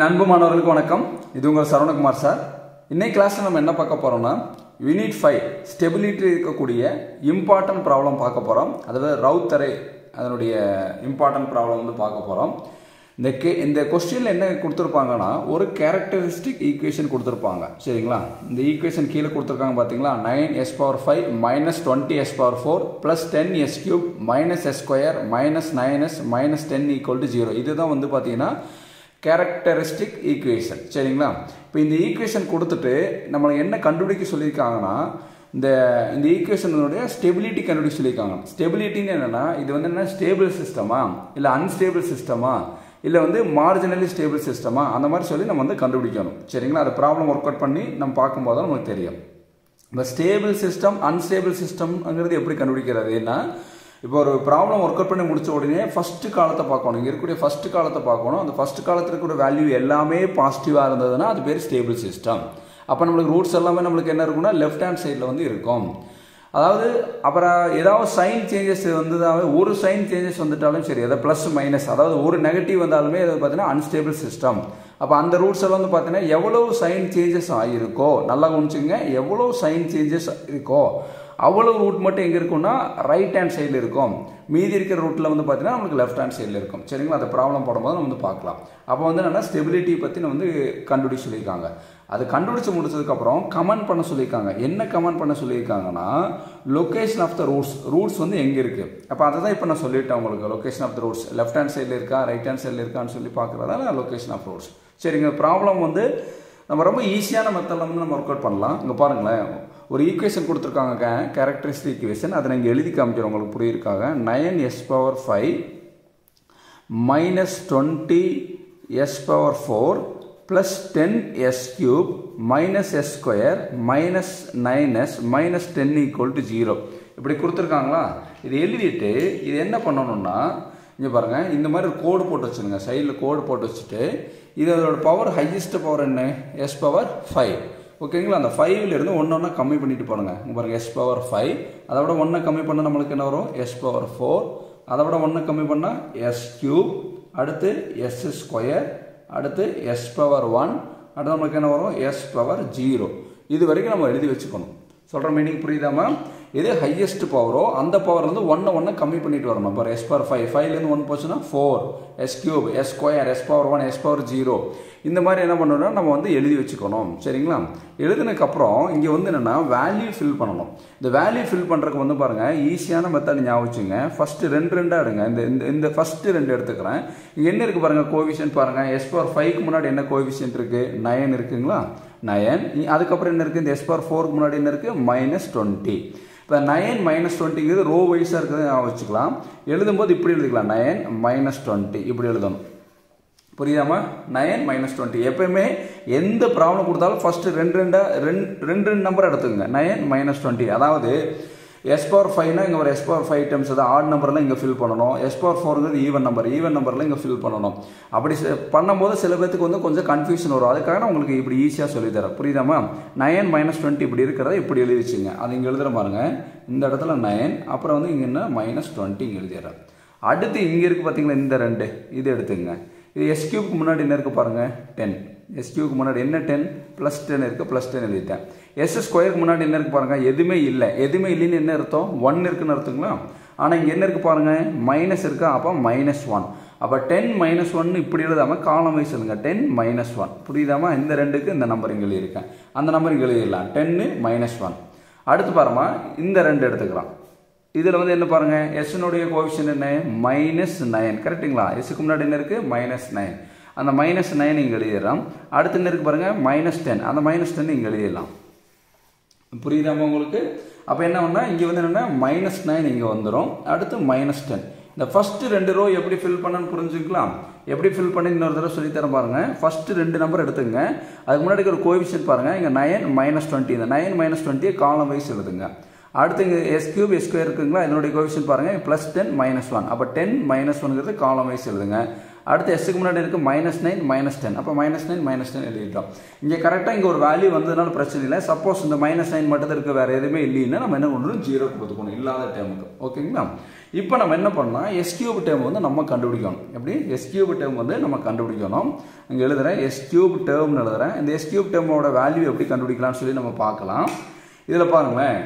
என் அன்பு மாணவர்களுக்கு வணக்கம். இது உங்கள் சரவணகுமார் சார். இன்னைக்கு கிளாஸில் நம்ம என்ன பார்க்க போகிறோம்னா யூனிட் ஃபைவ் ஸ்டெபிலிட்டி இருக்கக்கூடிய இம்பார்ட்டன்ட் ப்ராப்ளம் பார்க்க போகிறோம் அதாவது ரவுத்தரை அதனுடைய இம்பார்ட்டன்ட் ப்ராப்ளம் வந்து பார்க்க போகிறோம் இந்த கே இந்த கொஸ்டினில் என்ன கொடுத்துருப்பாங்கன்னா ஒரு கேரக்டரிஸ்டிக் ஈக்குவேஷன் கொடுத்துருப்பாங்க. சரிங்களா? இந்த ஈக்குவேஷன் கீழே கொடுத்துருக்காங்க பார்த்தீங்களா nine S power five minus twenty S power four plus ten S cube minus S square minus nine S minus ten equal to zero இதுதான் வந்து பார்த்தீங்கன்னா கேரக்டரிஸ்டிக் ஈக்குவேஷன் சரிங்களா? இப்போ இந்த ஈக்குவேஷன் கொடுத்துட்டு நம்மளை என்ன கண்டுபிடிக்க சொல்லியிருக்காங்கன்னா இந்த இந்த ஈக்குவேஷனுடைய ஸ்டெபிலிட்டி கண்டுபிடிக்க சொல்லியிருக்காங்க. ஸ்டெபிலிட்டின்னு என்னென்னா இது வந்து என்ன? ஸ்டேபிள் சிஸ்டமா இல்லை அன்ஸ்டேபிள் சிஸ்டமா இல்லை வந்து மார்ஜினலி ஸ்டேபிள் சிஸ்டமா அந்த மாதிரி சொல்லி நம்ம வந்து கண்டுபிடிக்கணும். சரிங்களா? அது ப்ராப்ளம் ஒர்க் அவுட் பண்ணி நம்ம பார்க்கும்போது தான் நமக்கு தெரியும். இப்போ ஸ்டேபிள் சிஸ்டம் அன்ஸ்டேபிள் சிஸ்டம்ங்கிறது எப்படி கண்டுபிடிக்கிறதுன்னா இப்போ ஒரு ப்ராப்ளம் ஒர்க் அவுட் பண்ணி முடிச்ச உடனே ஃபஸ்ட்டு காலத்தை பார்க்கணும். இங்கே இருக்கக்கூடிய ஃபஸ்ட்டு காலத்தை பார்க்கணும். அந்த ஃபர்ஸ்ட் காலத்தில் இருக்கக்கூடிய வேல்யூ எல்லாமே பாசிட்டிவாக இருந்ததுன்னா அது பேர் ஸ்டேபிள் சிஸ்டம் அப்போ நம்மளுக்கு ரூட்ஸ் எல்லாமே நம்மளுக்கு என்ன இருக்கும்னா லெஃப்ட் ஹேண்ட் சைடில் வந்து இருக்கும். அதாவது அப்புறம் ஏதாவது சைன் சேஞ்சஸ் வந்ததாவது ஒரு சைன் சேஞ்சஸ் வந்துட்டாலும் சரி அதை ப்ளஸ் மைனஸ் அதாவது ஒரு நெகட்டிவ் வந்தாலுமே அது பார்த்தீங்கன்னா அன்ஸ்டேபிள் சிஸ்டம் அப்போ அந்த ரூட்ஸ் எல்லாம் வந்து பார்த்தீங்கன்னா எவ்வளோ சைன் சேஞ்சஸ் ஆகிருக்கோ நல்லா கவனிச்சுங்க எவ்வளோ சைன் சேஞ்சஸ் இருக்கோ அவ்வளோ ரூட் மட்டும் எங்கே இருக்கும்னா ரைட் ஹேண்ட் சைடில் இருக்கும். மீதி இருக்கிற ரூட்டில் வந்து பார்த்தீங்கன்னா நம்மளுக்கு லெஃப்ட் ஹேண்ட் சைடில் இருக்கும். சரிங்களா? அந்த ப்ராப்ளம் போடும்போது நம்ம வந்து பார்க்கலாம். அப்போ வந்து என்னென்னா ஸ்டெபிலிட்டி பற்றி நம்ம வந்து கண்டுபிடிச்சு சொல்லியிருக்காங்க. அது கண்டுபிடிச்சு முடிச்சதுக்கப்புறம் கமெண்ட் பண்ண சொல்லியிருக்காங்க. என்ன கமெண்ட் பண்ண சொல்லியிருக்காங்கன்னா location of the roots roots வந்து எங்கே இருக்குது அப்போ அதை தான் இப்போ நான் சொல்லிட்டேன் உங்களுக்கு. Location of the roots left hand சைடில் இருக்கா? ரைட் ஹேண்ட் சைடில் இருக்கான்னு சொல்லி பார்க்குறதால லொக்கேஷன் ஆஃப் ரூட்ஸ் சரிங்க ப்ராப்ளம் வந்து நம்ம ரொம்ப ஈஸியான மெத்தடில் வந்து நம்ம ஒர்க் அவுட் பண்ணலாம். இங்கே பாருங்களேன். ஒரு ஈக்குவேஷன் கொடுத்துருக்காங்க கேரக்டரிஸ்டிக் ஈக்குவேஷன் அதை நீங்கள் எழுதி காமிக்கிறோம் உங்களுக்கு புரியிருக்காங்க nine S power five minus twenty S power four plus ten S cube minus S square minus nine S minus ten equal to zero இப்படி கொடுத்துருக்காங்களா? இது எழுதிட்டு இது என்ன பண்ணணும்னா இங்கே பாருங்கள் இந்த மாதிரி ஒரு கோடு போட்டு வச்சுருங்க. சைடில் கோடு போட்டு வச்சுட்டு இது அதோடய பவர் ஹையஸ்ட் பவர் என்ன? எஸ் பவர் ஃபைவ் ஓகேங்களா? அந்த ஃபைவ்லேருந்து ஒன்று ஒன்றா கம்மி பண்ணிட்டு போடுங்க இங்கே எஸ் பவர் ஃபைவ் அதை விட ஒன்றை கம்மி பண்ணால் நம்மளுக்கு என்ன வரும்? எஸ் பவர் ஃபோர் அதை விட ஒன்று கம்மி பண்ணால் எஸ் கியூப் அடுத்து எஸ் ஸ்கொயர் அடுத்து எஸ் பவர் ஒன் அடுத்து நம்மளுக்கு என்ன வரும்? எஸ் பவர் ஜீரோ இது வரைக்கும் நம்ம எழுதி வச்சுக்கணும். சொல்கிற மீனிங் புரியுதாமா எது ஹையஸ்ட் பவரோ அந்த பவர்லேருந்து ஒன்றை ஒன்று கம்மி பண்ணிட்டு வரணும். இப்போ எஸ் பவர் ஃபைவ் ஃபைவ்லேருந்து ஒன் போச்சுன்னா four S cube S square S power one S power zero இந்த மாதிரி என்ன பண்ணணும்னா நம்ம வந்து எழுதி வச்சுக்கணும். சரிங்களா? எழுதினதுக்கப்புறம் இங்கே வந்து என்னென்னா வேல்யூ ஃபில் பண்ணணும். இந்த வேல்யூ ஃபில் பண்ணுறதுக்கு வந்து பாருங்கள் ஈஸியான மெத்தட் ஞாபகம் வச்சுங்க. ஃபஸ்ட்டு ரெண்டு ரெண்டாக எடுங்க. இந்த இந்த இந்த ஃபஸ்ட்டு ரெண்டு எடுத்துக்கிறேன். இங்கே என்ன இருக்குது பாருங்கள் கோவிஷன் பாருங்கள் எஸ் பவர் ஃபைவ்க்கு முன்னாடி என்ன கோவிஷன் இருக்குது நயன் இருக்குங்களா? நயன் அதுக்கப்புறம் என்ன இருக்குது இந்த எஸ் பவர் ஃபோருக்கு முன்னாடி என்ன இருக்குது மைனஸ் டுவெண்ட்டி இப்போ நயன் மைனஸ் டுவெண்ட்டிங்கிறது ரோ வைஸாக இருக்கிறது வச்சுக்கலாம். எழுதும்போது இப்படி எழுதிக்கலாம். நயன் மைனஸ் டுவெண்ட்டி இப்படி எழுதணும். புரியுதாமா நயன் மைனஸ் டுவெண்ட்டி எப்பயுமே எந்த ப்ராப்ளம் கொடுத்தாலும் ஃபஸ்ட்டு ரெண்டு ரெண்டாக ரெண்டு ரெண்டு ரெண்டு நம்பர் எடுத்துக்கங்க. நயன் மைனஸ் டுவெண்ட்டி அதாவது எஸ் பவர் ஃபைவ்னா இங்கே ஒரு எஸ் பவர் ஃபைவ் டைம்ஸ் அது ஆட் நம்பர்லாம் இங்கே ஃபில் பண்ணணும். எஸ் பவர் ஃபோருங்கிறது ஈவன் நம்பர் ஈவன் நம்பர்லாம் இங்கே ஃபில் பண்ணணும். அப்படி பண்ணும்போது சில பேத்துக்கு வந்து கொஞ்சம் கன்ஃபியூஷன் வரும். அதுக்காக நான் உங்களுக்கு இப்படி ஈஸியாக சொல்லித்தரேன். புரியுதாமா நயன் மைனஸ் டுவெண்ட்டி இப்படி இருக்கிறத இப்படி எழுதி வச்சுங்க அது இங்கே எழுதுற பாருங்க. இந்த இடத்துல நயன் அப்புறம் வந்து இங்கே என்ன? மைனஸ் டுவெண்ட்டி இங்கே எழுதிடுறேன். அடுத்து இங்கே இருக்குது பார்த்தீங்களா இந்த ரெண்டு? இது எடுத்துங்க இது எஸ்கியூக்கு முன்னாடி என்ன இருக்குது பாருங்கள் டென் எஸ்கியூக்கு முன்னாடி என்ன டென் ப்ளஸ் டென் இருக்குது ப்ளஸ் டென் எழுதிட்டேன். எஸ் ஸ்கொயருக்கு முன்னாடி என்ன இருக்குது பாருங்கள் எதுவுமே இல்லை. எதுவுமே இல்லைன்னு என்ன அர்த்தம்? ஒன் இருக்குன்னு அர்த்தங்களா? ஆனால் இங்கே என்ன இருக்குது பாருங்கள் மைனஸ் இருக்கா? அப்போ மைனஸ் ஒன் அப்போ டென் மைனஸ் ஒன் இப்படி எழுதாமல் காலம் வைஸ் எழுதுங்க டென் மைனஸ் ஒன் புரியுதாமா இந்த ரெண்டுக்கு இந்த நம்பர் இங்கே எழுதியிருக்கேன். அந்த நம்பர் இங்கே எழுதிடலாம். டென்னு மைனஸ் ஒன் அடுத்து பாருமா இந்த ரெண்டு எடுத்துக்கலாம். இதில் வந்து என்ன பாருங்கள் எஸ்னுடைய கோவிஷன் என்ன? மைனஸ் நைன் கரெக்டுங்களா எஸ்க்கு முன்னாடி என்ன இருக்குது மைனஸ் நைன் அந்த மைனஸ் நைன் இங்கே எழுதிடலாம் அடுத்து என்ன இருக்குது பாருங்கள் மைனஸ் டென் அந்த மைனஸ் டென் இங்கே எழுதிடலாம். புரியுதாமா உங்களுக்கு? அப்போ என்ன பண்ணால் இங்கே வந்து என்னென்னா மைனஸ் நைன் இங்கே வந்துடும் அடுத்து மைனஸ் டென் இந்த ஃபஸ்ட்டு ரெண்டு ரோ எப்படி ஃபில் பண்ணணும்னு புரிஞ்சுக்கலாம். எப்படி ஃபில் பண்ணி இன்னொரு தடவை சொல்லித்தரேன் பாருங்கள் ஃபஸ்ட்டு ரெண்டு நம்பர் எடுத்துங்க. அதுக்கு முன்னாடி ஒரு கோவிஷன் பாருங்கள் இங்கே நயன் மைனஸ் டுவெண்ட்டி இந்த நயன் மைனஸ் டுவெண்ட்டியை காலம் வைஸ் எழுதுங்க. அடுத்து எஸ் கியூப் எஸ் ஸ்கொயர் இருக்குங்களா? இதனுடைய கோவிஷன் பாருங்கள் ப்ளஸ் டென் மைனஸ் ஒன் அப்போ டென் மைனஸ் ஒன்ங்கிறது காலம் வைஸ் எழுதுங்க. அடுத்து எஸ்க்கு முன்னாடி இருக்குது மைனஸ் நைன் மைனஸ் டென் அப்போ மைனஸ் நைன் மைனஸ் டென் எழுதிட்டோம். இங்கே கரெக்டாக இங்கே ஒரு வேல்யூ வந்ததுனால பிரச்சனை இல்லை. சப்போஸ் இந்த மைனஸ் நைன் மட்டும் இருக்க. வேறு எதுவுமே இல்லைன்னா நம்ம என்ன பண்ணுறோம் ஜீரோ கொடுத்துக்கணும் இல்லாத டேமுக்கு ஓகேங்களா இப்போ நம்ம என்ன பண்ணால் எஸ் கியூப் வந்து நம்ம கண்டுபிடிக்கணும். எப்படி? எஸ் கியூப் வந்து நம்ம கண்டுபிடிக்கணும். இங்கே எழுதுகிறேன் எஸ் கியூப் டேர்ம்னு எழுதுகிறேன் இந்த எஸ் கியூப் டேர்மோட வேல்யூ எப்படி கண்டுபிடிக்கலாம்னு சொல்லி நம்ம பார்க்கலாம். இதில் பாருங்களேன்.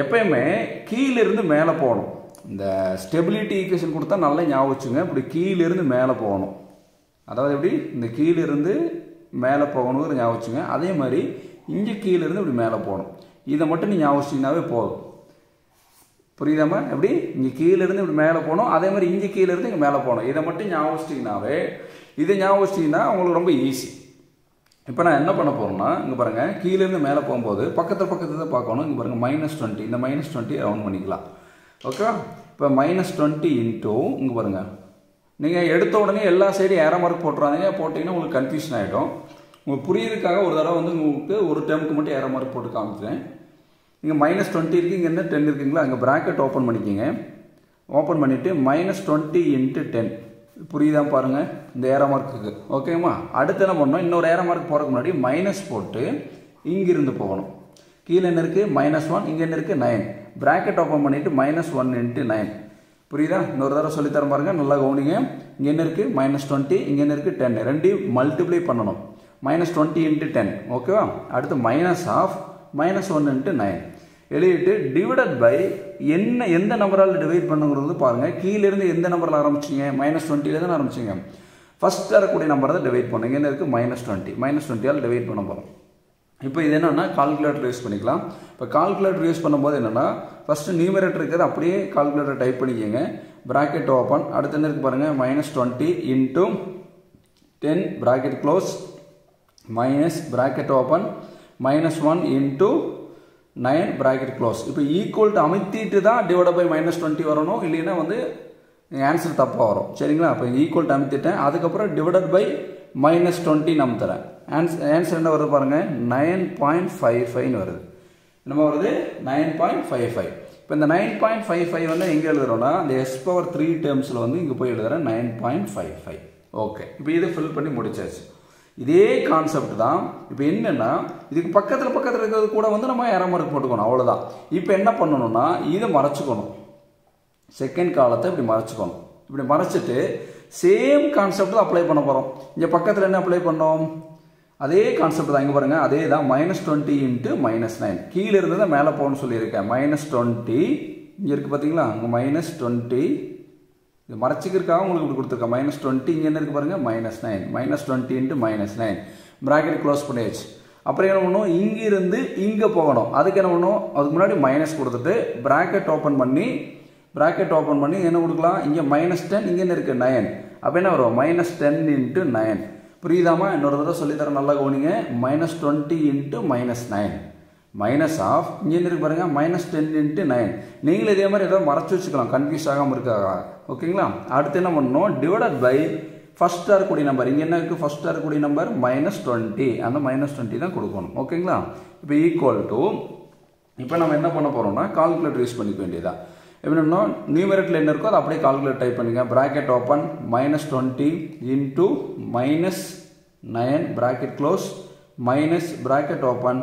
எப்பயுமே கீழிருந்து மேலே போகணும். இந்த ஸ்டெபிலிட்டி ஈக்குவேஷன் கொடுத்தா நல்லா ஞாபகம் வச்சுங்க. இப்படி கீழிருந்து மேலே போகணும். அதாவது எப்படி? இந்த கீழிருந்து மேலே போகணுங்கிற ஞாபகம் வச்சுங்க. அதே மாதிரி இங்கே கீழிருந்து இப்படி மேலே போகணும். இதை மட்டும் நீ ஞாபகம் வச்சிங்கனாவே போதும். புரியுதாம்மா? எப்படி? இங்கே கீழேருந்து இப்படி மேலே போகணும். அதே மாதிரி இங்கே கீழேருந்து இங்கே மேலே போகணும். இதை மட்டும் ஞாபகம் வச்சிட்டிங்கனாவே இதை ஞாபகம் வச்சிட்டிங்கன்னா உங்களுக்கு ரொம்ப ஈஸி இப்போ நான் என்ன பண்ண போகிறேன்னா இங்கே பாருங்கள் கீழேருந்து மேலே போகும்போது பக்கத்தில் பக்கத்தில் தான் பார்க்கணும். இங்கே பாருங்கள் மைனஸ் டுவெண்ட்டி இந்த மைனஸ் டுவெண்ட்டி ரவுண்ட் பண்ணிக்கலாம். ஓகே இப்போ மைனஸ் டுவெண்ட்டி இன்ட்டு இங்கே பாருங்கள் நீங்கள் எடுத்த உடனே எல்லா சைடும் ஏற மார்க் போட்டுறாதீங்க. போட்டிங்கன்னா உங்களுக்கு கன்ஃபியூஷன் ஆகிடும் உங்களுக்கு புரியுறதுக்காக ஒரு தடவை வந்து உங்களுக்கு ஒரு டேமுக்கு மட்டும் ஏற மார்க் போட்டு காமிச்சேன் இங்கே மைனஸ் டுவெண்ட்டி இருக்குது இங்கே என்ன டென் இருக்குங்களா? அங்கே ப்ராக்கெட் ஓப்பன் பண்ணிக்கிங்க. ஓப்பன் பண்ணிவிட்டு மைனஸ் டுவெண்ட்டி இன்ட்டு டென் புரியுதா பாருங்கள் இந்த ஏற மார்க்குக்கு ஓகேம்மா அடுத்து என்ன பண்ணோம் இன்னொரு ஏற மார்க் போகிறதுக்கு முன்னாடி மைனஸ் போட்டு இங்கிருந்து போகணும். கீழே என்ன இருக்குது மைனஸ் ஒன் இங்கே என்ன இருக்குது நைன் ப்ராக்கெட் ஓப்பன் பண்ணிவிட்டு மைனஸ் ஒன் இன்ட்டு நைன் புரியுதா? இன்னொரு தடவை சொல்லித்தர பாருங்க. நல்லா கவனிங்க. இங்கே என்ன இருக்குது மைனஸ் டுவெண்ட்டி இங்கே என்ன இருக்குது டென் ரெண்டையும் மல்டிப்ளை பண்ணணும். மைனஸ் டுவெண்ட்டி இன்ட்டு டென் ஓகேவா அடுத்து minus of minus one into nine எழுதிட்டு டிவிடட் பை என்ன எந்த நம்பரால் டிவைட் பண்ணுங்கிறது பாருங்கள் கீழேருந்து எந்த நம்பரில் ஆரம்பிச்சிங்க? மைனஸ் டுவெண்ட்டியில் ஆரம்பிச்சிங்க. ஃபஸ்ட் வரக்கூடிய நம்பரை தான் டிவைட் பண்ணுங்க என்ன இருக்குது மைனஸ் டுவெண்ட்டி மைனஸ் டுவெண்ட்டியால் டிவைட் பண்ண போகிறோம் இப்போ இது என்னென்னா கால்குலேட்டர் யூஸ் பண்ணிக்கலாம். இப்போ கால்குலேட்டர் யூஸ் பண்ணும்போது என்னென்னா ஃபஸ்ட்டு நியூமரேட்டர் இருக்கிறது அப்படியே கால்குலேட்டர் டைப் பண்ணிக்கோங்க. ப்ராக்கெட் ஓப்பன் அடுத்து என்ன இருக்குது பாருங்கள் minus twenty into ten bracket close minus bracket open minus one into nine bracket close இப்போ ஈக்குவல் டு அமைத்திட்டு தான் டிவைட் பை மைனஸ் டுவெண்ட்டி வரணும். இல்லைன்னா வந்து ஆன்சர் தப்பாக வரும். சரிங்களா? இப்போ ஈக்குவல் டு அமைத்திட்டேன். அதுக்கப்புறம் டிவைடட் பை மைனஸ் டுவெண்ட்டி நம்ம தரேன். ஆன்சர் ஆன்சர் என்ன வருது பாருங்கள் நைன் பாயிண்ட் ஃபைவ் ஃபைவ்னு வருது. என்னமா வருது? நைன் பாயிண்ட் ஃபைவ் ஃபைவ் இப்போ இந்த நைன் பாயிண்ட் ஃபைவ் ஃபைவ் வந்து எங்கே எழுதுறோம்னா இந்த எஸ் பவர் த்ரீ டேர்ம்ஸில் வந்து இங்கே போய் எழுதுறேன் nine point five five okay இப்போ இது ஃபில் பண்ணி முடிச்சாச்சு. இதே கான்செப்ட் தான். இப்போ என்னென்னா இதுக்கு பக்கத்தில் பக்கத்தில் இருக்கிறது கூட வந்து நம்ம ஏற மார்க் போட்டுக்கணும் அவ்வளோதான் இப்போ என்ன பண்ணணும்னா இதை மறைச்சிக்கணும். செகண்ட் காலத்தை இப்படி மறைச்சிக்கணும். இப்படி மறைச்சிட்டு சேம் கான்செப்ட் தான் அப்ளை பண்ண போகிறோம் இங்கே பக்கத்தில் என்ன அப்ளை பண்ணோம்? அதே கான்செப்ட் தான் இங்கே பாருங்கள் அதே தான் minus twenty into minus nine கீழே இருந்து தான் மேலே போகணும்னு சொல்லியிருக்கேன். மைனஸ் டுவெண்ட்டி இங்கே இருக்குது பார்த்தீங்களா அங்கே மைனஸ் டுவெண்ட்டி இது மறைச்சிக்கிறதுக்காக உங்களுக்கு இப்படி கொடுத்துருக்கேன். மைனஸ் டுவெண்ட்டி இங்கே என்ன இருக்குது பாருங்கள் minus nine minus twenty into minus nine bracket close பண்ணியாச்சு. அப்புறம் என்ன பண்ணணும்? இங்கிருந்து இங்கே போகணும். அதுக்கு என்ன பண்ணணும்? அதுக்கு முன்னாடி மைனஸ் கொடுத்துட்டு ப்ராக்கெட் ஓப்பன் பண்ணி ப்ராக்கெட் ஓப்பன் பண்ணி என்ன கொடுக்கலாம்? இங்கே மைனஸ் டென் இங்கே என்ன இருக்குது நைன் அப்போ என்ன வரும்? மைனஸ் டென் இன்ட்டு நைன் புரியுதாமா இன்னொரு தடவை சொல்லித்தரேன் நல்லா கவனிங்க. Minus twenty into minus nine minus of இங்கே இருக்கு பாருங்கள் மைனஸ் டென் இன்ட்டு நைன் நீங்களும் இதே மாதிரி ஏதோ மறைச்சி வச்சுக்கலாம். கன்ஃபியூஸ் ஆகாமல் இருக்காங்க ஓகேங்களா? அடுத்து என்ன பண்ணணும்? டிவைடட் பை ஃபஸ்ட்டாக இருக்கக்கூடிய நம்பர் இங்கே என்ன இருக்குது ஃபஸ்ட்டாக இருக்கக்கூடிய நம்பர் மைனஸ் டுவெண்ட்டி அந்த மைனஸ் டுவெண்ட்டி தான் கொடுக்கணும். ஓகேங்களா? இப்போ ஈக்குவல் டு இப்போ நம்ம என்ன பண்ண போகிறோம்னா கால்குலேட்டர் யூஸ் பண்ணிக்க வேண்டியதா எப்படின்னா நியூமரேட்டில் என்ன இருக்கோ அதை அப்படியே கால்குலேட் டைப் பண்ணுங்க. Bracket open minus twenty into minus nine bracket close minus bracket open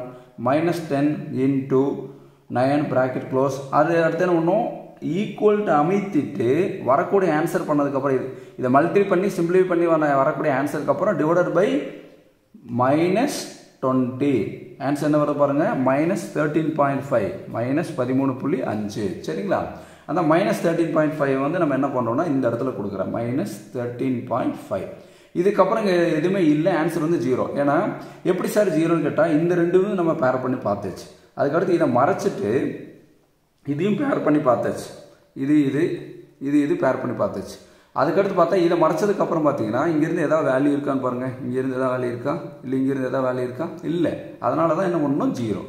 minus ten into nine bracket close அது அடுத்து என்ன பண்ணும் ஈக்குவல் டு அமைத்திட்டு வரக்கூடிய ஆன்சர் பண்ணதுக்கப்புறம் இது இதை மல்டி பண்ணி சிம்பிளிஃபை பண்ணி வர வரக்கூடிய ஆன்சருக்கு அப்புறம் divided by minus twenty answer என்ன வருது பாருங்கள் minus thirteen point five minus பதிமூணு புள்ளி அஞ்சு. சரிங்களா? அந்த மைனஸ் தேர்ட்டீன் பாயிண்ட் ஃபைவ் வந்து நம்ம என்ன பண்ணுறோம்னா இந்த இடத்துல கொடுக்குறோம். மைனஸ் தேர்ட்டீன் பாயிண்ட் ஃபைவ் இதுக்கப்புறம் இங்கே எதுவுமே இல்லை. ஆன்சர் வந்து ஜீரோ ஏன்னா எப்படி சார் ஜீரோன்னு கேட்டால் இந்த ரெண்டுமே நம்ம பேர் பண்ணி பார்த்துச்சு. அதுக்கடுத்து இதை மறைச்சிட்டு இதையும் பேர் பண்ணி பார்த்தாச்சு. இது இது இது இது பேர் பண்ணி பார்த்தாச்சு. அதுக்கடுத்து பார்த்தா இதை மறைச்சதுக்கப்புறம் பார்த்தீங்கன்னா இங்கேருந்து ஏதாவது வேல்யூ இருக்கான்னு பாருங்கள் இங்கேருந்து ஏதாவது வேல்யூ இருக்கா? இல்லை இங்கேருந்து ஏதாவது வேல்யூ இருக்கா? இல்லை. அதனால தான் என்ன பண்ணணும்? ஜீரோ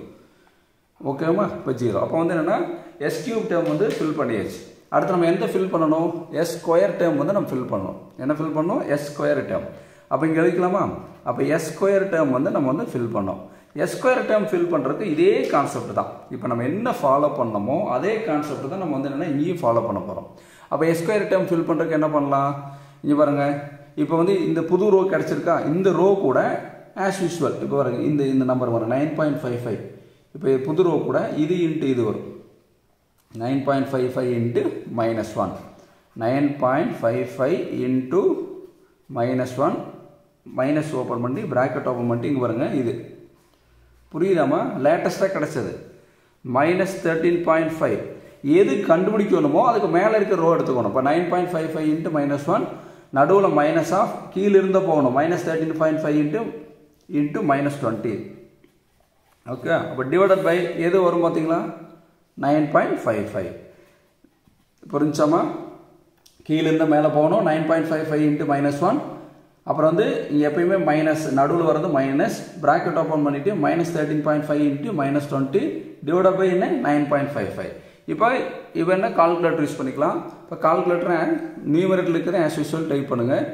ஓகேவா இப்போ ஜீரோ அப்போ வந்து என்னென்னா எஸ் கியூப் டேர்ம் வந்து ஃபில் பண்ணியாச்சு. அடுத்து நம்ம எந்த ஃபில் பண்ணணும்? எஸ் ஸ்கொயர் டேர்ம் வந்து நம்ம ஃபில் பண்ணணும். என்ன ஃபில் பண்ணணும்? எஸ் ஸ்கொயர் டேம் அப்போ இங்கே எழுதிக்கலாமா அப்போ எஸ் ஸ்கொயர் டேம் வந்து நம்ம வந்து ஃபில் பண்ணோம். எஸ்கொயர் டேர்ம் ஃபில் பண்ணுறதுக்கு இதே கான்செப்ட் தான். இப்போ நம்ம என்ன ஃபாலோ பண்ணமோ அதே கான்செப்ட் தான் நம்ம வந்து என்னென்னா இங்கேயும் ஃபாலோ பண்ண போகிறோம் அப்போ எஸ்கொயர் டேர்ம் ஃபில் பண்ணுறதுக்கு என்ன பண்ணலாம்? இங்கே பாருங்கள் இப்போ வந்து இந்த புது ரோ கிடச்சிருக்கா? இந்த ரோ கூட ஆஸ் யூஸ்வல் இப்போ பாருங்க. இந்த இந்த நம்பர் வரும் நைன் பாயிண்ட் ஃபைவ் ஃபைவ் இப்போ புது ரோ கூட இது இன்ட்டு இது வரும். Nine point five five into minus one nine point five five into minus one minus open பண்ணி ப்ராக்கெட் ஓப்பன் பண்ணிட்டு இங்கே பாருங்கள் இது. புரியுதாமா லேட்டஸ்ட்டாக கிடச்சது. மைனஸ் தேர்ட்டீன் பாயிண்ட் ஃபைவ் எது கண்டுபிடிக்கணுமோ அதுக்கு மேலே இருக்க ரோ எடுத்துக்கணும். இப்போ nine point five five into minus one நடுவில் மைனஸ் ஆஃப் கீழே இருந்தால் போகணும். Minus thirteen point five into into minus twenty okay அப்போ டிவைடட் பை எது வரும் பார்த்தீங்களா நைன் பாயிண்ட் ஃபைவ் ஃபைவ் புரிஞ்சாமா கீழேருந்து மேலே போகணும். Nine point five five into minus one அப்புறம் வந்து இங்கே எப்பயுமே மைனஸ் நடுவில் வர்றது மைனஸ் ப்ராக்கெட் ஓப்பன் பண்ணிவிட்டு minus thirteen point five into minus twenty divide by என்ன? நைன் பாயிண்ட் ஃபைவ் ஃபைவ் இப்போ இப்போ என்ன கால்குலேட்டர் யூஸ் பண்ணிக்கலாம்? இப்போ கால்குலேட்டரை நியூமரேட்டில் இருக்கிற ஆஸ் யூஸ்வல் டைப் பண்ணுங்கள்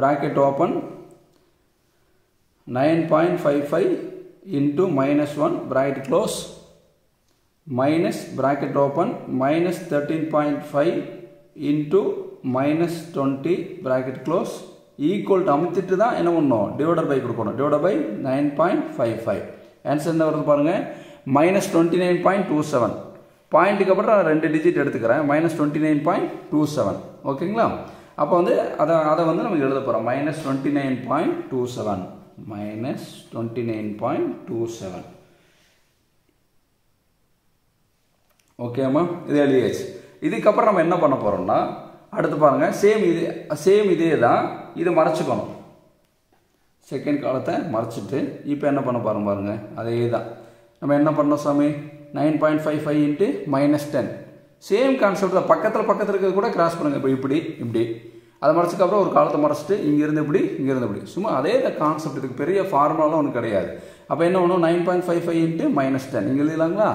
bracket open nine point five five into minus one bracket close minus bracket open minus thirteen point five into minus twenty bracket close equal to அமைத்துட்டு தான் என்ன பண்ணணும் டிவைடர் பை கொடுக்கணும். Divided by nine point five five answer என்ன வருது பாருங்கள் minus twenty nine point two seven பாயிண்ட்டுக்கு அப்புறம் நான் ரெண்டு டிஜிட் எடுத்துக்கிறேன். Minus twenty nine point two seven ஓகேங்களா அப்போ வந்து அதை அதை வந்து நம்ம எழுத போகிறோம் minus twenty nine point two seven minus twenty nine point two seven ஓகேம்மா இது எழுதியாச்சு. இதுக்கப்புறம் நம்ம என்ன பண்ண போகிறோம்னா அடுத்து பாருங்கள் சேம் இது சேம் இதே தான் இதை மறைச்சிக்கணும். செகண்ட் காலத்தை மறைச்சிட்டு இப்போ என்ன பண்ண பாருங்க. பாருங்கள் அதே தான் நம்ம என்ன பண்ணோம் சாமி? Nine point five five into minus ten same concept தான். பக்கத்தில் பக்கத்தில் இருக்கிறது கூட கிராஸ் பண்ணுங்கள் இப்போ இப்படி இப்படி. அதை மறைச்சதுக்கப்புறம் ஒரு காலத்தை மறைச்சிட்டு இங்கேருந்து இப்படி இங்கேருந்து இப்படி. சும்மா அதே தான் கான்செப்ட் இதுக்கு பெரிய ஃபார்முலாலாம் ஒன்றும் கிடையாது. அப்போ என்ன ஒன்று nine point five five into minus ten இங்கே எழுதிலாங்களா?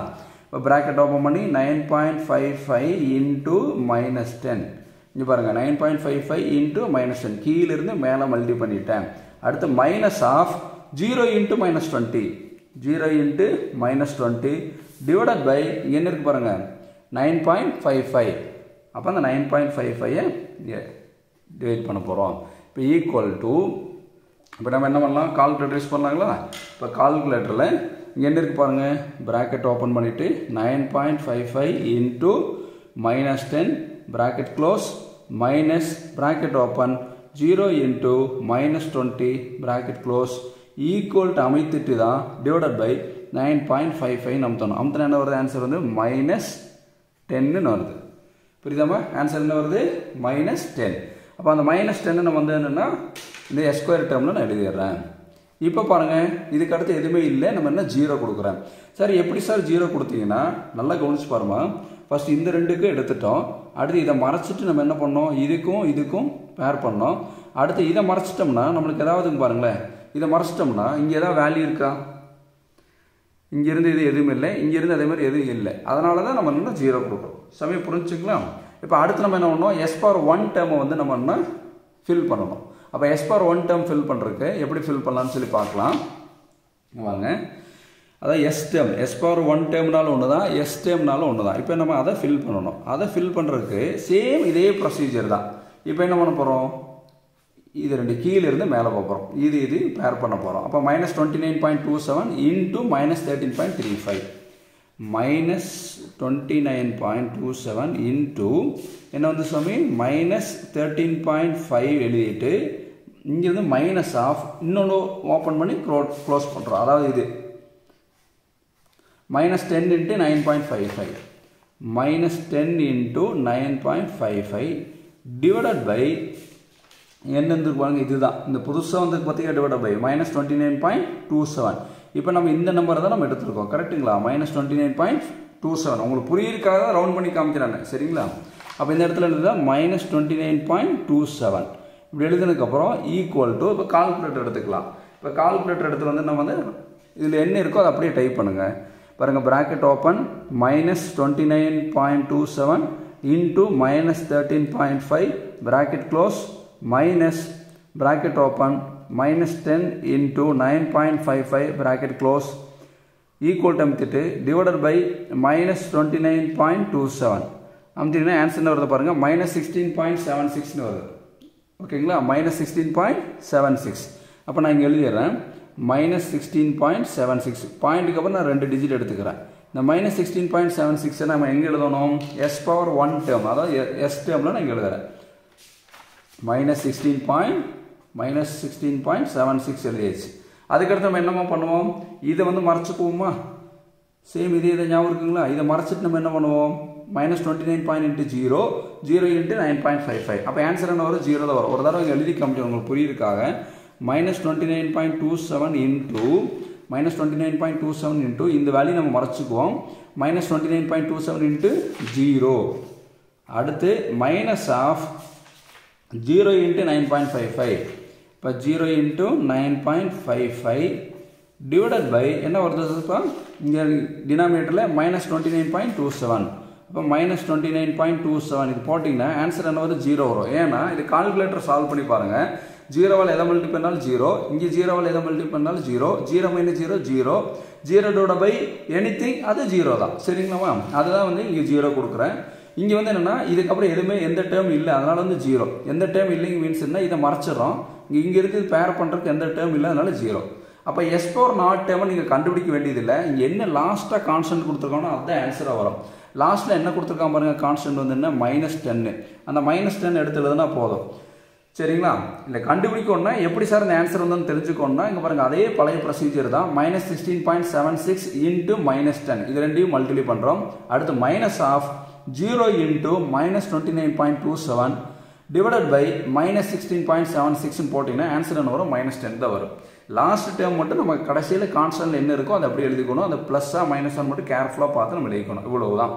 இப்போ ப்ராக்கெட் ஓப்பன் பண்ணி nine point five five into minus ten இங்கே பாருங்கள் nine point five five into minus ten கீழிருந்து மேலே மல்டி பண்ணிட்டேன். அடுத்து minus of zero into minus twenty zero into minus twenty divided by என்ன இருக்குது பாருங்கள் நைன் பாயிண்ட் ஃபைவ் ஃபைவ் அப்போ அந்த நைன் பாயிண்ட் ஃபைவ் ஃபைவை டிவைட் பண்ண போகிறோம் இப்போ ஈக்குவல் டு இப்போ நம்ம என்ன பண்ணலாம்? கால்குலேட்டர் யூஸ் பண்ணலாங்களா? இப்போ கால்குலேட்டரில் இங்கே என்ன இருக்குது பாருங்கள் ப்ராக்கெட் ஓப்பன் பண்ணிவிட்டு nine point five five into minus ten bracket close minus bracket open zero into minus twenty bracket close equal to அமைத்துட்டு தான் divided by nine point five five அமுத்தணும். அமுத்தினா என்ன வருது? ஆன்சர் வந்து மைனஸ் டென்னு வருது. புரியுதாம்மா ஆன்சர் என்ன வருது? Minus ten அப்போ அந்த மைனஸ் டென்னு நம்ம வந்து என்னென்னா இந்த எஸ்கொயர் டேர்மில் நான் எழுதிடுறேன். இப்போ பாருங்கள் இதுக்கு அடுத்து எதுவுமே இல்லை. நம்ம என்ன ஜீரோ கொடுக்குறேன்? சார் எப்படி சார் ஜீரோ கொடுத்தீங்கன்னா நல்லா கவனிச்சு பாருமா ஃபர்ஸ்ட் இந்த ரெண்டுக்கும் எடுத்துட்டோம். அடுத்து இதை மறைச்சிட்டு நம்ம என்ன பண்ணோம்? இதுக்கும் இதுக்கும் பேர் பண்ணோம். அடுத்து இதை மறைச்சிட்டோம்னா நம்மளுக்கு ஏதாவது பாருங்களேன். இதை மறைச்சிட்டோம்னா இங்கே ஏதாவது வேல்யூ இருக்கா? இங்கேருந்து இது எதுவும் இல்லை. இங்கேருந்து அதே மாதிரி எதுவும் இல்லை. அதனால தான் நம்ம இன்னும் ஜீரோ கொடுக்குறோம் சமயம் புரிஞ்சுக்கலாம் இப்போ அடுத்து நம்ம என்ன பண்ணோம் எஸ் பார் ஒன் டேர்மை வந்து நம்ம என்ன? ஃபில் பண்ணணும். அப்போ S power one term fill பண்ணுறதுக்கு எப்படி ஃபில் பண்ணலாம்னு சொல்லி பார்க்கலாம். வாங்க. அதான் S term S power one டேம்னாலும் ஒன்று தான் எஸ் டேம்னாலும் ஒன்று தான் இப்போ நம்ம அதை ஃபில் பண்ணணும். அதை ஃபில் பண்ணுறதுக்கு சேம் இதே ப்ரொசீஜர் தான். இப்போ என்ன பண்ண போகிறோம் இது ரெண்டு கீழே இருந்து மேலே போகிறோம் இது இது பேர் பண்ண போகிறோம் அப்போ minus twenty nine point two seven into minus thirteen point three five minus twenty nine point two seven into என்ன வந்து சுவாமி? மைனஸ் தேர்ட்டீன் பாயிண்ட் ஃபைவ் எழுதிட்டு இங்கேருந்து மைனஸ் ஆஃப் இன்னொன்று ஓப்பன் பண்ணி க்ளோ க்ளோஸ் பண்ணுறோம் அதாவது இது minus ten into nine point five five minus ten into nine point five five divided by என்ன இருந்துருப்பாங்க இதுதான். இந்த புதுசாக வந்து பார்த்தீங்கன்னா divide by minus twenty nine point two seven இப்போ நம்ம இந்த நம்பரை தான் நம்ம எடுத்துருக்கோம். கரெக்ட்டுங்களா minus twenty nine point two seven உங்களுக்கு புரியிருக்காக தான் ரவுண்ட் பண்ணி காமிக்கிறாங்க. சரிங்களா? அப்போ இந்த இடத்துல எழுதுதான் minus twenty nine point two seven இப்படி எழுதுனதுக்கப்புறம் ஈக்குவல் டு இப்போ கால்குலேட்டர் எடுத்துக்கலாம். இப்போ கால்குலேட்டர் எடுத்து வந்து நம்ம வந்து இதில் என்ன இருக்கோ அதை அப்படியே டைப் பண்ணுங்கள் பாருங்கள் bracket open minus twenty nine point two seven into minus thirteen point five bracket close minus bracket open minus bracket open five 10 into 9.55 bracket close. Equal to அமுத்திட்டு divided by minus 29.27 அமுத்தினா answer என்ன வருது பாருங்கள் minus sixteen point seven சிக்ஸ்னு வருது. ஓகேங்களா? Minus sixteen point seven six அப்போ நான் இங்கே எழுதிடுறேன். Minus sixteen point seven six பாயிண்ட்டுக்கு அப்புறம் நான் ரெண்டு டிஜிட் எடுத்துக்கிறேன். இந்த மைனஸ் சிக்ஸ்டீன் பாயிண்ட் செவன் சிக்ஸை நம்ம எங்கே எழுதணும்? எஸ் பவர் ஒன் டேர்ம் அதாவது எஸ் டேர்மில் நான் இங்கே எழுதுகிறேன் minus sixteen point minus sixteen point seven six எழுதியாச்சு. அதுக்கடுத்து நம்ம என்னமா பண்ணுவோம்? இதை வந்து மறைச்சிக்குவோமா? சேம் இதே இதை ஞாபகம் இருக்குங்களா? இதை மறைச்சிட்டு நம்ம என்ன பண்ணுவோம்? Minus twenty nine point into zero zero into nine point five five அப்போ ஆன்சர் என்ன வரும்? ஜீரோ தான் வரும். ஒரு தடவை இங்கே எழுதி காமிச்சு உங்களுக்கு புரியிருக்காங்க minus twenty nine point two seven minus nine point two seven இந்த வேல்யூ நம்ம மறைச்சிக்குவோம். Minus twenty nine point two seven into zero அடுத்து minus of zero into nine point five five இப்போ zero into nine point five five என்ன வருது இப்போ இங்கே டினாமினேட்டரில் minus twenty nine point two seven இப்போ minus twenty nine point two seven இது போட்டிங்கன்னா ஆன்சர் என்ன வருது? ஜீரோ வரும். ஏன்னா இது கால்குலேட்டர் சால்வ் பண்ணி பாருங்கள் ஜீரோவால் எதை மல்டி பண்ணாலும் ஜீரோ இங்கே ஜீரோவால் எதை மல்டி பண்ணாலும் zero zero minus zero zero. Zero டோட by anything அது ஜீரோ தான். சரிங்களாமா அதுதான் வந்து இங்கே ஜீரோ கொடுக்குறேன். இங்கே வந்து என்னென்னா இதுக்கப்புறம் எதுவுமே எந்த டேர்ம் இல்லை. அதனால் வந்து ஜீரோ. எந்த டேர்ம் இல்லைங்க மீன்ஸ் என்ன? இதை மறைச்சிடறோம். இங்கே இங்கே இருக்குது பேர் பண்ணுறதுக்கு எந்த டேர்ம் இல்லை அதனால ஜீரோ. அப்போ எஸ் பவர் நாட் டேர்மை நீங்கள் கண்டுபிடிக்க வேண்டியதில்லை. இங்கே என்ன லாஸ்ட்டாக கான்ஸ்டன்ட் கொடுத்துருக்கோன்னா அதுதான் ஆன்சராக வரும். லாஸ்ட்டில் என்ன கொடுத்துருக்கான் பாருங்கள் கான்ஸ்டன்ட் வந்து என்ன? மைனஸ் டென்னு அந்த மைனஸ் டென் எடுத்து எழுதுனா போதும். சரிங்களா? இல்லை கண்டுபிடிக்கணும்னா எப்படி சார் இந்த ஆன்சர் வந்து தெரிஞ்சுக்கணும்னா இங்கே பாருங்கள் அதே பழைய ப்ரொசீஜர் தான். Minus sixteen point seven six into minus ten இது ரெண்டையும் மல்டிப்ளை பண்ணுறோம் அடுத்து minus of zero into minus twenty nine point two seven divided by minus sixteen point seven சிக்ஸ்னு போட்டிங்கன்னா ஆன்சர் என்ன வரும்? மைனஸ் டென் தான் வரும். லாஸ்ட் டேர்ம் மட்டும் நம்ம கடைசியில் கான்ஸ்டன்ட் என்ன இருக்கோ அதை அப்படி எழுதிக்கணும். அந்த ப்ளஸ்ஸாக மைனஸாக மட்டும் கேர்ஃபுல்லாக பார்த்து நம்ம எழுதிக்கணும். இவ்வளவு தான்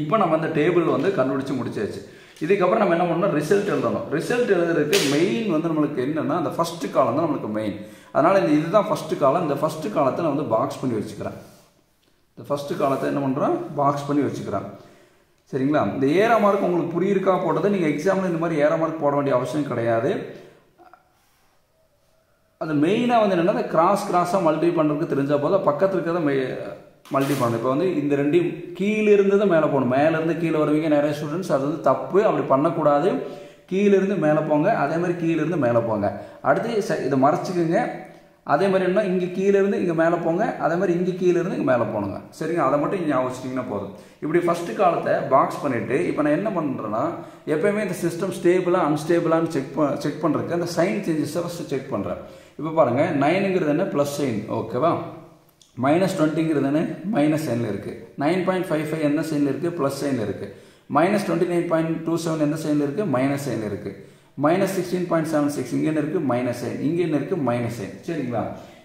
இப்போ நம்ம அந்த டேபிள் வந்து கண்டுபிடிச்சு முடிச்சாச்சு. இதுக்கப்புறம் நம்ம என்ன பண்ணணும்? ரிசல்ட் எழுதணும். ரிசல்ட் எழுதுறதுக்கு மெயின் வந்து நம்மளுக்கு என்னென்னா அந்த ஃபஸ்ட்டு காலம் தான் நம்மளுக்கு மெயின் அதனால் இந்த இதுதான் ஃபஸ்ட்டு காலம் இந்த ஃபஸ்ட்டு காலத்தை நான் வந்து பாக்ஸ் பண்ணி வச்சுக்கிறேன். இந்த ஃபஸ்ட்டு காலத்தை என்ன பண்ணுறேன் பாக்ஸ் பண்ணி வச்சுக்கிறேன். சரிங்களா? இந்த ஏற மார்க் உங்களுக்கு புரியிருக்கா போட்டது நீங்கள் எக்ஸாமில் இந்த மாதிரி ஏற மார்க் போட வேண்டிய அவசியம் கிடையாது. அது மெயினாக வந்து என்னென்னா கிராஸ் கிராஸாக மல்டி பண்ணுறதுக்கு தெரிஞ்சால் போதும். பக்கத்தில் இருக்கிறத மெ மல்டி பண்ணணும் இப்போ வந்து இந்த ரெண்டையும் கீழே இருந்து தான் மேலே போகணும். மேலேருந்து கீழே வருவீங்க நிறைய ஸ்டூடெண்ட்ஸ் அது வந்து தப்பு. அப்படி பண்ணக்கூடாது. கீழேருந்து மேலே போங்க. அதே மாதிரி கீழேருந்து மேலே போங்க. அடுத்து ச இதை மறைச்சிக்கோங்க. அதே மாதிரி என்ன? இங்கே கீழேருந்து இங்கே மேலே போங்க. அதே மாதிரி இங்கே கீழே இருந்து இங்கே மேலே போகணுங்க சரிங்க அதை மட்டும் இங்கே ஞாபகம் போதும். இப்படி ஃபஸ்ட்டு காலத்தை பாக்ஸ் பண்ணிவிட்டு இப்போ நான் என்ன பண்ணுறேன்னா எப்பயுமே இந்த சிஸ்டம் ஸ்டேபிளாக அன்ஸ்டேபிளான்னு செக் ப செக் பண்ணுறதுக்கு அந்த சைன் சேஞ்சஸை ஃபஸ்ட்டு செக் பண்ணுறேன் இப்போ பாருங்கள் நைனுங்கிறது என்ன? ப்ளஸ் சைன் ஓகேவா மைனஸ் டுவெண்ட்டிங்கிறது என்ன? மைனஸ் சைனில் இருக்குது நைன் பாயிண்ட் ஃபைவ் ஃபைவ் என்ன சைனில் இருக்குது ப்ளஸ் சைனில் இருக்குது minus twenty nine point two seven எந்த சைனில் இருக்குது மைனஸ் சைனில் இருக்குது minus sixteen point seven six இங்கே என்ன இருக்குது மைனஸ் சைன் இங்கே என்ன இருக்குது மைனஸ் சைன் சரிங்களா?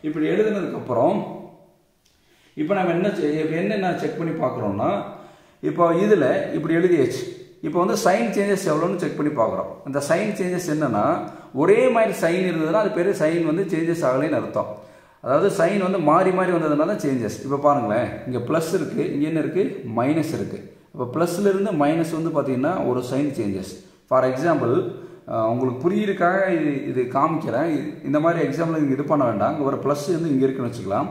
இப்படி எழுதுனதுக்கப்புறம் இப்போ நம்ம என்ன என்னென்ன செக் பண்ணி பார்க்குறோம்னா இப்போ இதில் இப்படி எழுதியாச்சு. இப்போ வந்து சைன் சேஞ்சஸ் எவ்வளோன்னு செக் பண்ணி பார்க்குறோம். இந்த சைன் சேஞ்சஸ் என்னென்னா ஒரே மாதிரி சைன் இருந்ததுன்னா அது பேர் சைன் வந்து சேஞ்சஸ் ஆகலைன்னு அர்த்தம். அதாவது சைன் வந்து மாறி மாறி வந்ததுனால தான் சேஞ்சஸ் இப்போ பாருங்களேன் இங்கே ப்ளஸ் இருக்குது இங்கே என்ன இருக்குது மைனஸ் இருக்குது இப்போ ப்ளஸ்லேருந்து மைனஸ் வந்து பார்த்திங்கன்னா ஒரு சைன் சேஞ்சஸ் ஃபார் எக்ஸாம்பிள் உங்களுக்கு புரியிருக்காக இது இது காமிக்கிறேன். இந்த மாதிரி எக்ஸாம்பிள் இங்கே இது பண்ண வேண்டாம். இங்கே ஒரு ப்ளஸ் வந்து இங்கே இருக்குன்னு வச்சுக்கலாம்.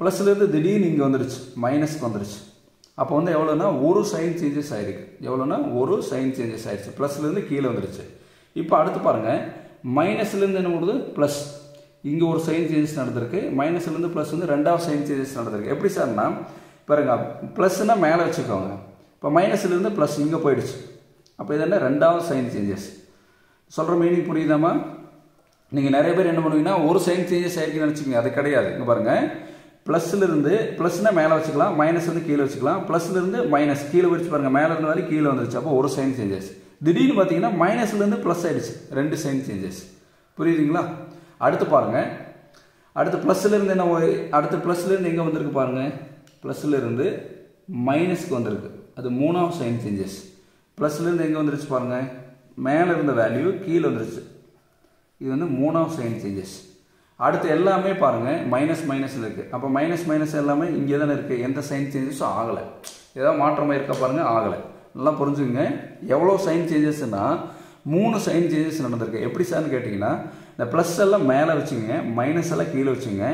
ப்ளஸ்லேருந்து திடீர்னு இங்கே வந்துருச்சு. மைனஸ்க்கு வந்துருச்சு. அப்போ வந்து எவ்வளோன்னா ஒரு சைன் சேஞ்சஸ் ஆயிருக்கு. எவ்வளோன்னா ஒரு சைன் சேஞ்சஸ் ஆயிடுச்சு. ப்ளஸ்லேருந்து கீழே வந்துருச்சு. இப்போ அடுத்து பாருங்கள் மைனஸ்லேருந்து என்ன பண்ணுது ப்ளஸ் இங்கே ஒரு சைன் சேஞ்சஸ் நடந்திருக்கு. மைனஸ்லேருந்து ப்ளஸ் வந்து ரெண்டாவது சைன் சேஞ்சஸ் நடந்திருக்கு. எப்படி சார்னா பாருங்க ப்ளஸ்னால் மேலே வச்சுக்கோங்க. இப்போ மைனஸ்லேருந்து ப்ளஸ் இங்கே போயிடுச்சு. அப்போ இது என்ன? ரெண்டாவது சைன் சேஞ்சஸ் சொல்கிற மீனிங் புரியுதாமா நீங்கள் நிறைய பேர் என்ன பண்ணுவீங்கன்னா ஒரு சைன் சேஞ்சஸ் ஆகிருக்குன்னு நினச்சிக்கங்க அது கிடையாது. இங்கே பாருங்கள் ப்ளஸ்லேருந்து ப்ளஸ்னால் மேலே வச்சுக்கலாம். மைனஸ் வந்து கீழே வச்சுக்கலாம். ப்ளஸ்லேருந்து மைனஸ் கீழே வச்சு பாருங்கள் மேலே இருந்த வரைக்கும் கீழே வந்துருச்சு. அப்போ ஒரு சைன் சேஞ்சஸ் திடீர்னு பார்த்தீங்கன்னா மைனஸ்லேருந்து ப்ளஸ் ஆயிடுச்சு. ரெண்டு சைன் சேஞ்சஸ் புரியுதுங்களா? அடுத்து பாருங்கள் அடுத்து ப்ளஸ்லேருந்து என்ன அடுத்து ப்ளஸ்லேருந்து எங்கே வந்திருக்கு பாருங்கள் ப்ளஸ்லேருந்து மைனஸ்க்கு வந்திருக்கு. அது மூணாவது சைன் சேஞ்சஸ் ப்ளஸ்லேருந்து எங்கே வந்துருச்சு பாருங்கள் மேலே இருந்த வேல்யூ கீழே வந்துருச்சு. இது வந்து மூணாவது சைன் சேஞ்சஸ் அடுத்து எல்லாமே பாருங்கள் மைனஸ் மைனஸில் இருக்குது அப்போ மைனஸ் மைனஸ் எல்லாமே இங்கே தானே இருக்குது எந்த சைன் சேஞ்சஸும் ஆகலை. ஏதாவது மாற்றமாக இருக்கா பாருங்கள் ஆகலை. நல்லா புரிஞ்சுங்க எவ்வளோ சைன் சேஞ்சஸ்னால் மூணு சைன் சேஞ்சஸ் நடந்திருக்கு. எப்படி சார்னு கேட்டிங்கன்னா இந்த ப்ளஸ் எல்லாம் மேலே வச்சுங்க மைனஸ் எல்லாம் கீழே வச்சுங்க.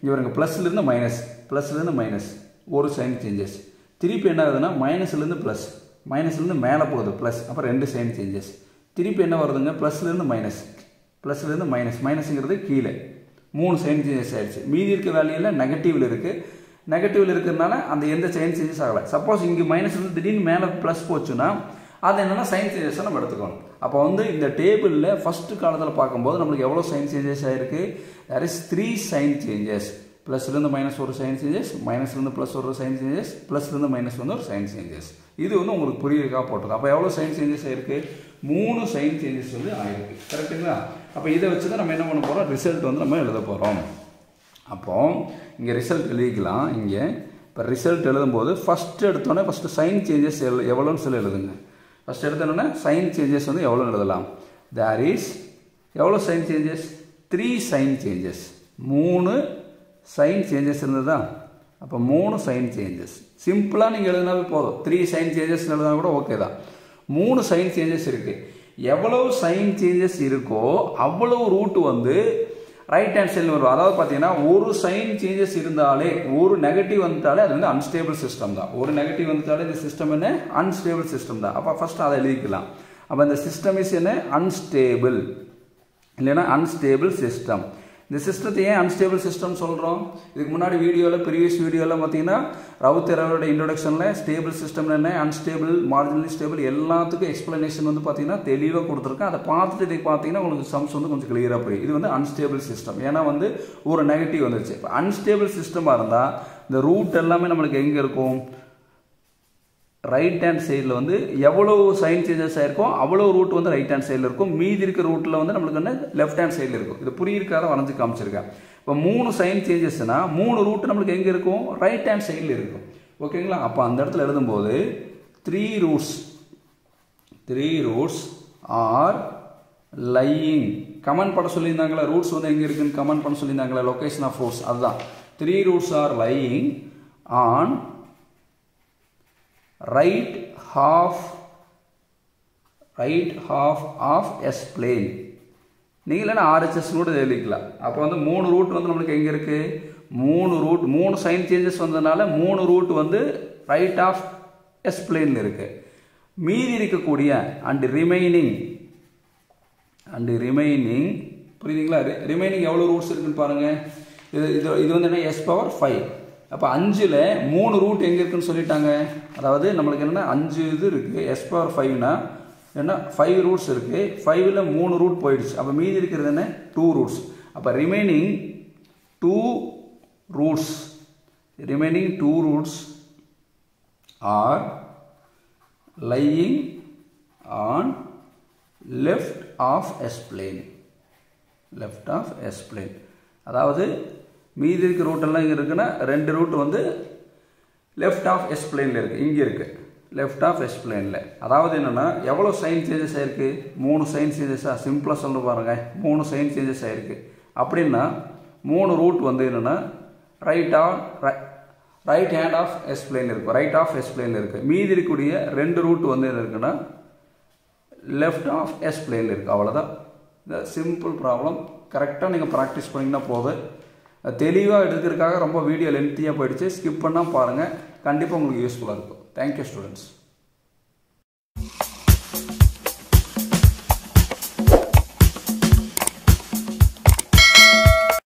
இங்கே வருங்க ப்ளஸ்லேருந்து மைனஸ் ப்ளஸ்லேருந்து மைனஸ் ஒரு சைன் சேஞ்சஸ் திருப்பி என்ன ஆகுதுன்னா மைனஸ்லேருந்து ப்ளஸ் மைனஸ்லேருந்து மேலே போகுது ப்ளஸ் அப்புறம் ரெண்டு சைன் சேஞ்சஸ் திருப்பி என்ன வருதுங்க ப்ளஸ்லேருந்து மைனஸ் ப்ளஸ்லேருந்து மைனஸ் மைனஸுங்கிறது கீழே. மூணு சைன் சேஞ்சஸ் ஆகிடுச்சு மீதி இருக்க வேல்யூவில் நெகட்டிவில் இருக்குது நெகட்டிவில் இருக்கிறதுனால அந்த எந்த சைன் சேஞ்சஸ் ஆகலை. சப்போஸ் இங்கே மைனஸ்லேருந்து திடீர்னு மேலே ப்ளஸ் போச்சுன்னா அது என்னென்னா சயின்ஸ் சேஞ்சஸை நம்ம எடுத்துக்கணும். அப்போ வந்து இந்த டேபிளில் ஃபஸ்ட்டு காலத்தில் பார்க்கும்போது நம்மளுக்கு எவ்வளோ சயின்ஸ் சேஞ்சஸ் ஆகிருக்கு there is three signs changes ப்ளஸ்லேருந்து minus ஒரு சயின்ஸ் சேஞ்சஸ் மைனஸ்லேருந்து ப்ளஸ் ஒரு சயின்ஸ் சேஞ்சஸ் ப்ளஸ்லேருந்து மைனஸ் வந்து ஒரு சயின்ஸ் சேஞ்சஸ் இது வந்து உங்களுக்கு புரியுதுக்காக போட்டது அப்போ எவ்வளோ சயின்ஸ் சேஞ்சஸ் ஆயிருக்கு? மூணு சைன் சேஞ்சஸ் வந்து ஆயிருக்கு. கரெக்டுங்களா அப்போ இதை வச்சு தான் நம்ம என்ன பண்ண போகிறோம் ரிசல்ட் வந்து நம்ம எழுத போகிறோம் அப்போ இங்கே ரிசல்ட் எழுதிக்கலாம். இங்கே இப்போ ரிசல்ட் எழுதும்போது ஃபஸ்ட்டு எடுத்தோன்னே ஃபஸ்ட்டு சைன் சேஞ்சஸ் எவ்வளோன்னு சொல்லி எழுதுங்க. ஃபஸ்ட் எடுத்தோன்னே சைன் சேஞ்சஸ் வந்து எவ்வளோன்னு எழுதலாம். தேர் இஸ் எவ்வளோ sign changes three sign changes மூணு சைன் சேஞ்சஸ் இருந்ததா அப்போ மூணு சைன் சேஞ்சஸ் சிம்பிளாக நீங்கள் எழுதினாவே போதும். த்ரீ சைன் சேஞ்சஸ் எழுதினா கூட ஓகே தான். மூணு சைன் சேஞ்சஸ் இருக்குது எவ்வளவு சைன் சேஞ்சஸ் இருக்கோ அவ்வளோ ரூட் வந்து ரைட் ஹேண்ட் சைடில் வரும். அதாவது பார்த்தீங்கன்னா ஒரு சைன் சேஞ்சஸ் இருந்தாலே ஒரு நெகட்டிவ் வந்துட்டாலே அது வந்து அன்ஸ்டேபிள் சிஸ்டம் தான். ஒரு நெகட்டிவ் வந்துட்டாலே இந்த சிஸ்டம் என்ன? அன்ஸ்டேபிள் சிஸ்டம் தான். அப்போ ஃபஸ்ட் அதை எழுதிக்கலாம். அப்போ இந்த சிஸ்டம் இஸ் என்ன? அன்ஸ்டேபிள் இல்லைன்னா அன்ஸ்டேபிள் சிஸ்டம் இந்த சிஸ்டத்தை ஏன் அன்ஸ்டேபிள் சிஸ்டம் சொல்கிறோம் இதுக்கு முன்னாடி வீடியோவில் ப்ரீவியஸ் வீடியோவில் பார்த்தீங்கன்னா ரவுத்தரோட இன்ட்ரொடக்ஷனில் ஸ்டேபிள் சிஸ்டம் என்ன? அன்ஸ்டேபிள் மார்ஜினலி ஸ்டேபிள் எல்லாத்துக்கும் எக்ஸ்ப்ளனேஷன் வந்து பார்த்தீங்கன்னா தெளிவாக கொடுத்துருக்கேன். அதை பார்த்துட்டு இதை பார்த்தீங்கன்னா உங்களுக்கு சம்ஸ் வந்து கொஞ்சம் கிளியராக போய் இது வந்து அன்ஸ்டேபிள் சிஸ்டம் ஏன்னா வந்து ஒரு நெகட்டிவ் வந்துருச்சு. இப்போ அன்ஸ்டேபிள் சிஸ்டமாக இருந்தால் இந்த ரூட் எல்லாமே நம்மளுக்கு எங்கே இருக்கும்? ரைட் ஹேண்ட் சைடில் வந்து எவ்வளோ சைன் சேஞ்சஸ் ஆயிருக்கோ அவ்வளோ ரூட் வந்து ரைட் ஹேண்ட் சைடில் இருக்கும். மீதி இருக்க ரூட்டில் வந்து நம்மளுக்கு வந்து லெஃப்ட் ஹேண்ட் சைடில் இருக்கும். இது புரியிருக்காத வரைஞ்சி காமிச்சிருக்கேன். இப்போ மூணு சைன் சேஞ்சஸ்னா மூணு ரூட் நம்மளுக்கு எங்கே இருக்கும்? ரைட் ஹேண்ட் சைடில் இருக்கும். ஓகேங்களா அப்போ அந்த இடத்துல எழுதும்போது three roots three roots are lying comment பண்ண சொல்லியிருந்தாங்களா ரூட்ஸ் வந்து எங்கே இருக்குன்னு கமெண்ட் பண்ண சொல்லியிருந்தாங்களா லொக்கேஷன் ஆஃப் ரூட்ஸ் அதுதான். Three roots are lying on right half right half of S plane. நீங்கள் இல்லைன்னா ஆர்ஹெச்எஸ் கூட எழுதிக்கலாம். அப்போ வந்து மூணு ரூட் வந்து நம்மளுக்கு எங்கே இருக்குது மூணு ரூட் மூணு சைன் சேஞ்சஸ் வந்ததுனால மூணு ரூட் வந்து ரைட் ஆஃப் எஸ் பிளேனில் இருக்குது மீதி இருக்கக்கூடிய அண்ட் ரிமைனிங் அண்ட் ரிமைனிங் புரியுதுங்களா? ரிமைனிங் எவ்வளோ ரூட்ஸ் இருக்குன்னு பாருங்கள் இது இது இது வந்து என்ன? எஸ் பவர் ஃபைவ் அப்போ அஞ்சில் மூணு ரூட் எங்கே இருக்குன்னு சொல்லிட்டாங்க. அதாவது நம்மளுக்கு என்னென்னா அஞ்சு இது இருக்குது எஸ் பவர் ஃபைவ்னா என்ன? ஃபைவ் ரூட்ஸ் இருக்குது ஃபைவ்ல மூணு ரூட் போயிடுச்சு. அப்போ மீதி இருக்கிறது என்ன? டூ ரூட்ஸ் அப்போ remaining two roots remaining two roots are lying on left of S plane left of S plane அதாவது மீதி இருக்க ரூட்டெல்லாம் இங்கே இருக்குன்னா ரெண்டு ரூட் வந்து லெஃப்ட் ஆஃப் எஸ் பிளேனில் இருக்குது இங்கே இருக்குது லெஃப்ட் ஆஃப் எஸ் பிளேனில் அதாவது என்னென்னா எவ்வளோ சைன் சேஞ்சஸ் ஆகிருக்கு மூணு சைன் சேஞ்சஸாக சிம்பிளாக சொல்ல பாருங்கள் மூணு சைன் சேஞ்சஸ் ஆகிருக்கு அப்படின்னா மூணு ரூட் வந்து என்னென்னா right on right hand of S plane இருக்கும் ரைட் ஆஃப் எஸ் பிளேன் இருக்குது மீதி இருக்கக்கூடிய ரெண்டு ரூட் வந்து என்ன இருக்குன்னா லெஃப்ட் ஆஃப் எஸ் பிளேனில் இருக்குது அவ்வளோதான் இந்த சிம்பிள் ப்ராப்ளம் கரெக்டாக நீங்கள் ப்ராக்டிஸ் பண்ணிங்கன்னா போதும். தெளிவாக எடுக்கிறதுக்காக ரொம்ப வீடியோ லென்த்தியாக போயிடுச்சு. ஸ்கிப் பண்ணால் பாருங்கள் கண்டிப்பாக உங்களுக்கு யூஸ்ஃபுல்லாக இருக்கும். Thank you students